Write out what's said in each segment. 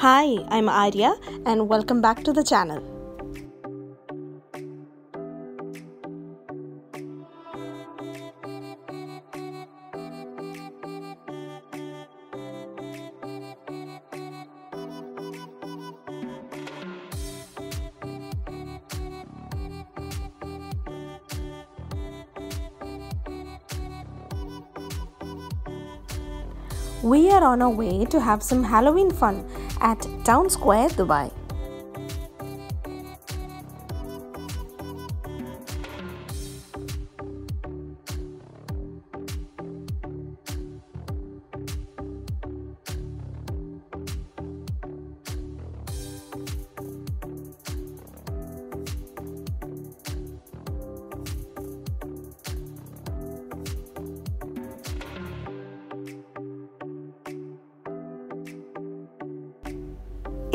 Hi, I'm Arya and welcome back to the channel. We are on our way to have some Halloween fun at Town Square, Dubai.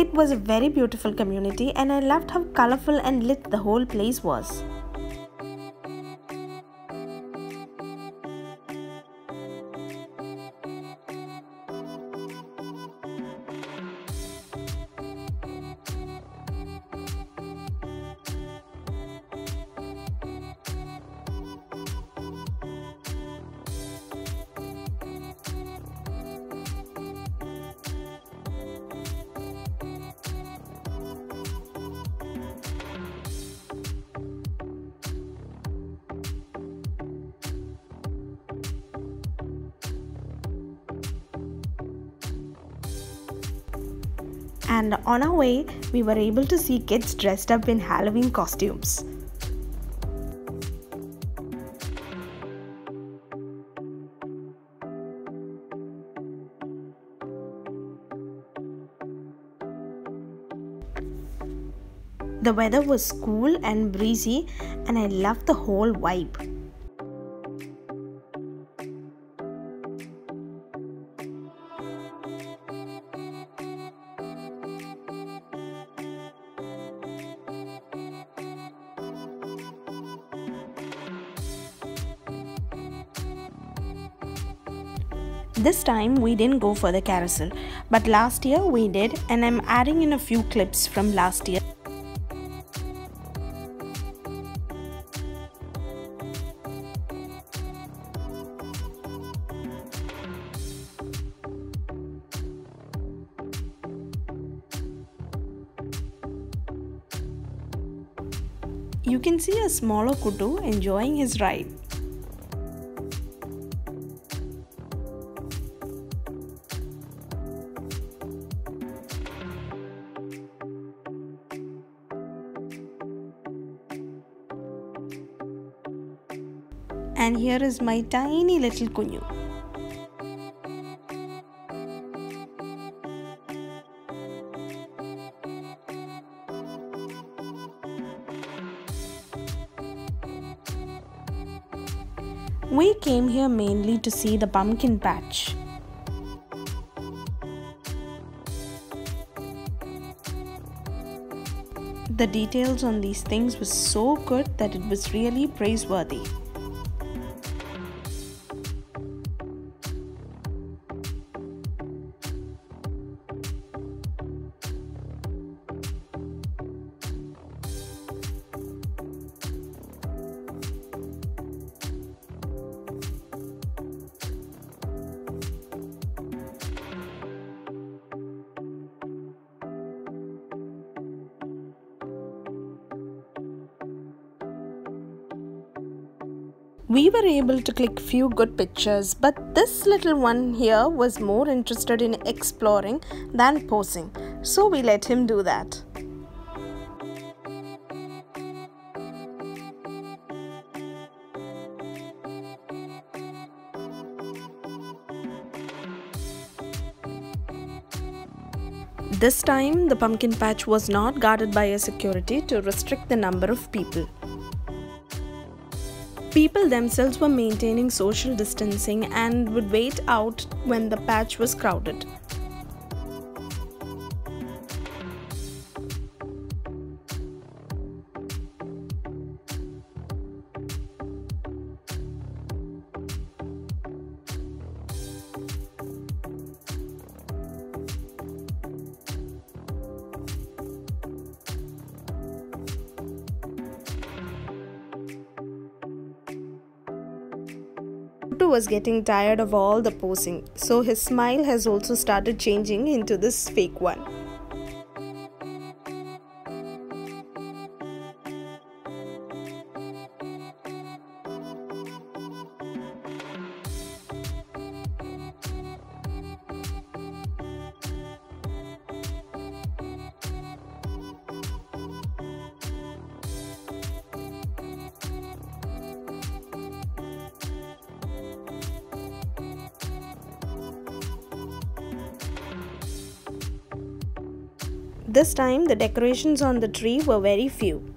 It was a very beautiful community and I loved how colorful and lit the whole place was. And on our way, we were able to see kids dressed up in Halloween costumes. The weather was cool and breezy, and I loved the whole vibe. This time we didn't go for the carousel, but last year we did, and I'm adding in a few clips from last year. You can see a smaller Kutu enjoying his ride. And here is my tiny little kunyu. We came here mainly to see the pumpkin patch. The details on these things was so good that it was really praiseworthy. We were able to click few good pictures but this little one here was more interested in exploring than posing so we let him do that This time, the pumpkin patch was not guarded by a security to restrict the number of people. People themselves were maintaining social distancing and would wait out when the patch was crowded. Was getting tired of all the posing, so his smile has also started changing into this fake one. This time the decorations on the tree were very few.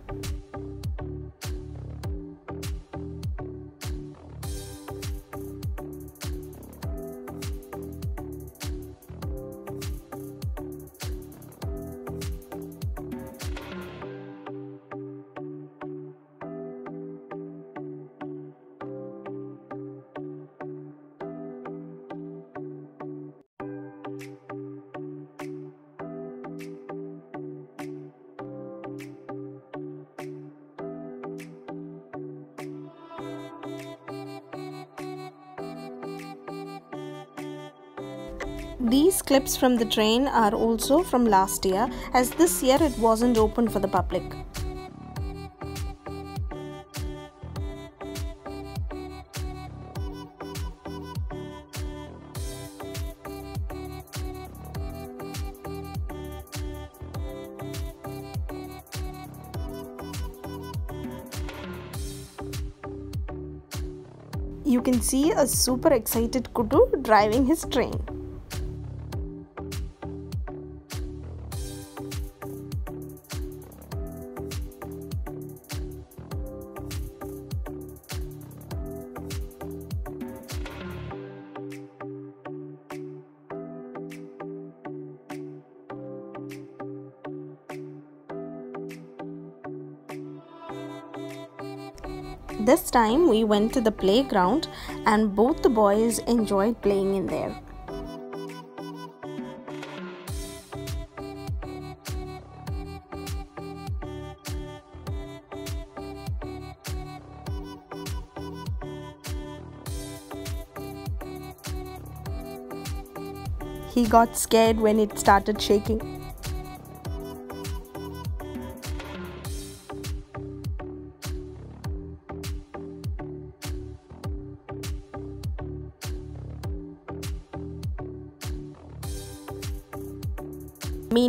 These clips from the train are also from last year as this year it wasn't open for the public. You can see a super excited Kutu driving his train. This time we went to the playground and both the boys enjoyed playing in there. He got scared when it started shaking.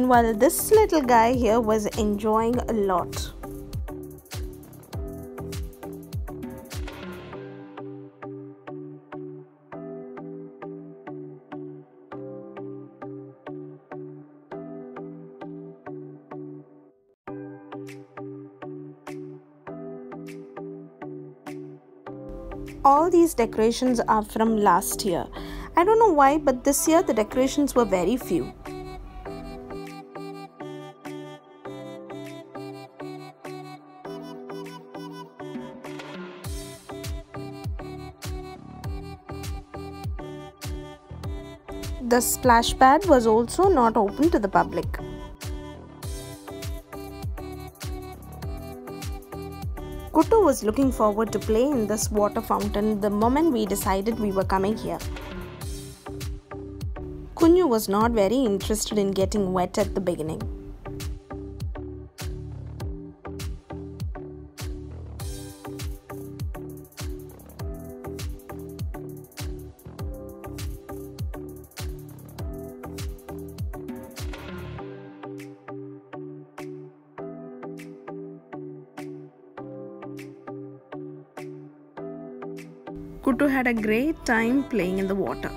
Meanwhile, this little guy here was enjoying a lot. all these decorations are from last year. I don't know why, but this year the decorations were very few. The splash pad was also not open to the public. Kutu was looking forward to play in this water fountain the moment we decided we were coming here. Kunyu was not very interested in getting wet at the beginning. Kutu had a great time playing in the water.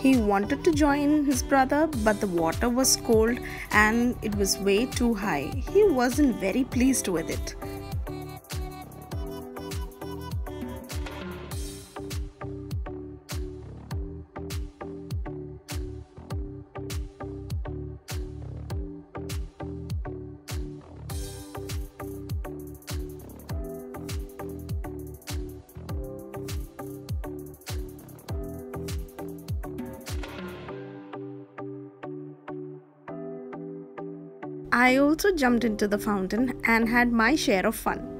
He wanted to join his brother, but the water was cold and it was way too high. He wasn't very pleased with it. I also jumped into the fountain and had my share of fun.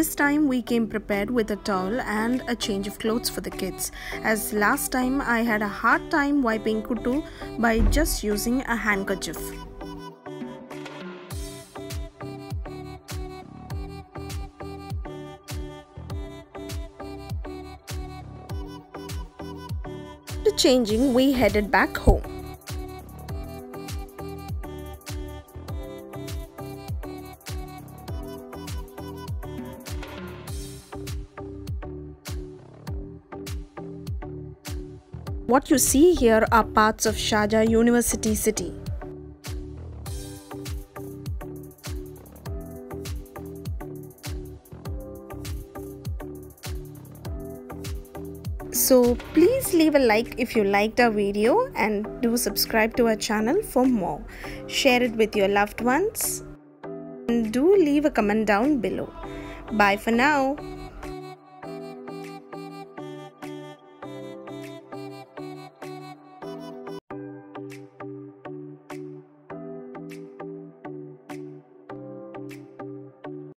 This time we came prepared with a towel and a change of clothes for the kids as last time I had a hard time wiping Kutu by just using a handkerchief. Changing we headed back home. What you see here are parts of Sharjah University City. So please leave a like if you liked our video and do subscribe to our channel for more. Share it with your loved ones and do leave a comment down below. Bye for now.